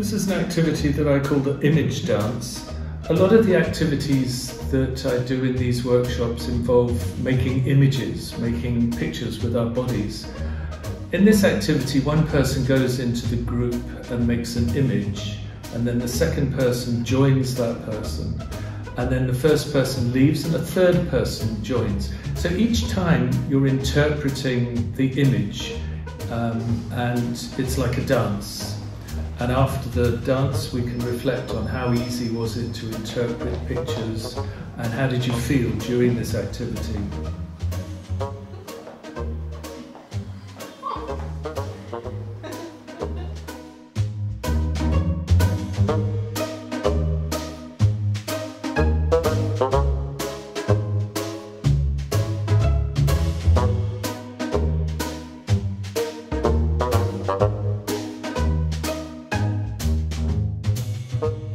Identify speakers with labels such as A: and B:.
A: This is an activity that I call the image dance. A lot of the activities that I do in these workshops involve making images, making pictures with our bodies. In this activity, one person goes into the group and makes an image, and then the second person joins that person, and then the first person leaves and a third person joins. So each time you're interpreting the image, um, and it's like a dance. And after the dance, we can reflect on how easy was it to interpret pictures and how did you feel during this activity.
B: Thank